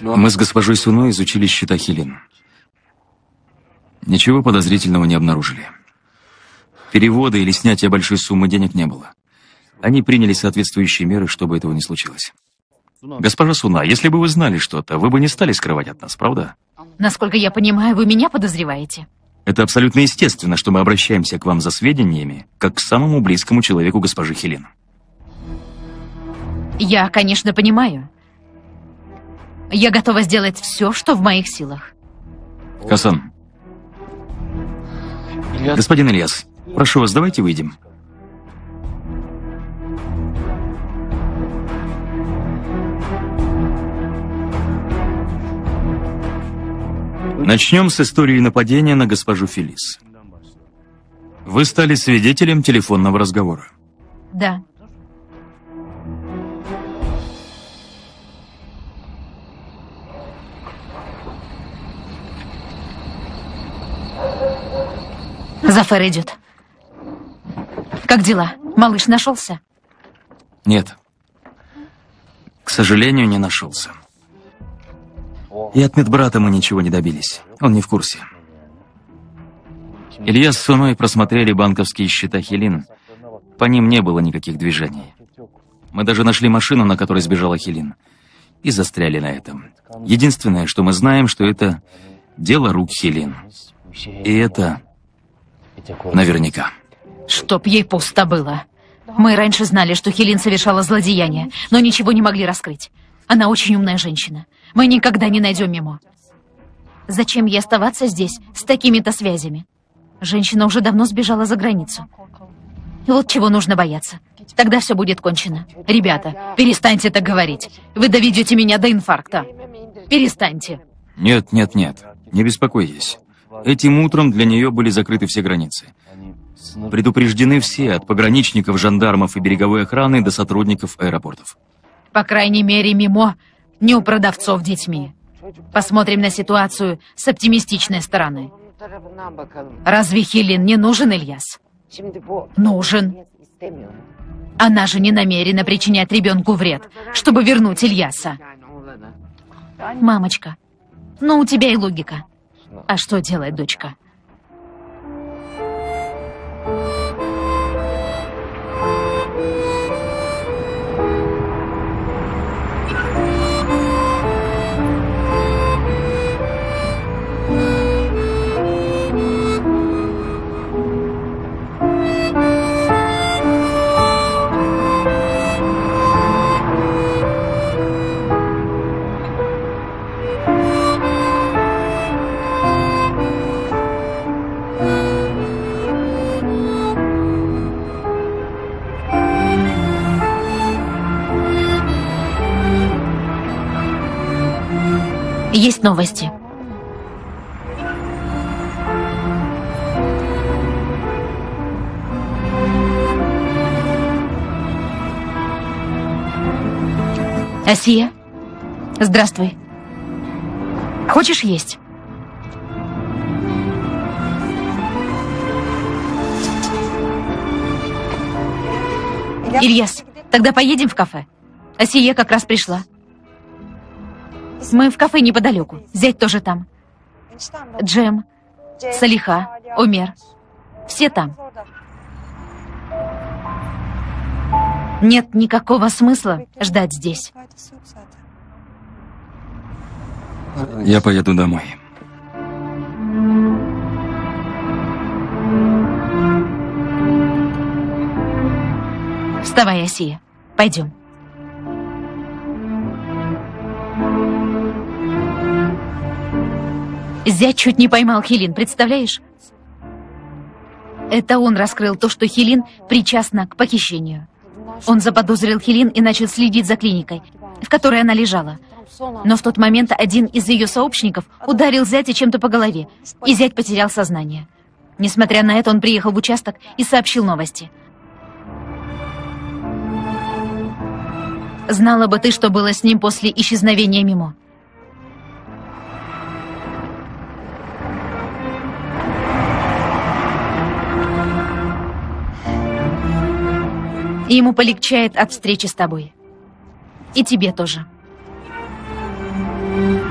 Мы с госпожой Суно изучили счета Хелин. Ничего подозрительного не обнаружили. Перевода или снятия большой суммы денег не было. Они приняли соответствующие меры, чтобы этого не случилось. Госпожа Суна, если бы вы знали что-то, вы бы не стали скрывать от нас, правда? Насколько я понимаю, вы меня подозреваете. Это абсолютно естественно, что мы обращаемся к вам за сведениями, как к самому близкому человеку госпожи Хелен. Я, конечно, понимаю. Я готова сделать все, что в моих силах. Хасан. Господин Ильяс, прошу вас, давайте выйдем. Начнем с истории нападения на госпожу Фелис. Вы стали свидетелем телефонного разговора. Да. Зафер идет. Как дела? Малыш нашелся? Нет. К сожалению, не нашелся. И от медбрата мы ничего не добились. Он не в курсе. Илья с Суной просмотрели банковские счета Хелин. По ним не было никаких движений. Мы даже нашли машину, на которой сбежала Хелин. И застряли на этом. Единственное, что мы знаем, что это дело рук Хелин. И это наверняка. Чтоб ей пусто было. Мы раньше знали, что Хелин совершала злодеяние, но ничего не могли раскрыть. Она очень умная женщина. Мы никогда не найдем Мимо. Зачем ей оставаться здесь с такими-то связями? Женщина уже давно сбежала за границу. И вот чего нужно бояться. Тогда все будет кончено. Ребята, перестаньте так говорить. Вы доведете меня до инфаркта. Перестаньте. Нет, нет, нет. Не беспокойтесь. Этим утром для нее были закрыты все границы. Предупреждены все, от пограничников, жандармов и береговой охраны до сотрудников аэропортов. По крайней мере, Мимо не у продавцов детьми. Посмотрим на ситуацию с оптимистичной стороны. Разве Хелен не нужен, Ильяс? Нужен. Она же не намерена причинять ребенку вред, чтобы вернуть Ильяса. Мамочка, ну у тебя и логика. А что делает дочка? Есть новости. Асия, здравствуй. Хочешь есть? Ильяс, тогда поедем в кафе. Асия как раз пришла. Мы в кафе неподалеку. Зять тоже там. Джем, Салиха, Умер. Все там. Нет никакого смысла ждать здесь. Я поеду домой. Вставай, Асия. Пойдем. Зять чуть не поймал Хелин, представляешь? Это он раскрыл то, что Хелин причастна к похищению. Он заподозрил Хелин и начал следить за клиникой, в которой она лежала. Но в тот момент один из ее сообщников ударил зятя чем-то по голове, и зять потерял сознание. Несмотря на это, он приехал в участок и сообщил новости. Знала бы ты, что было с ним после исчезновения Мимо. И ему полегчает от встречи с тобой. И тебе тоже. Thank you.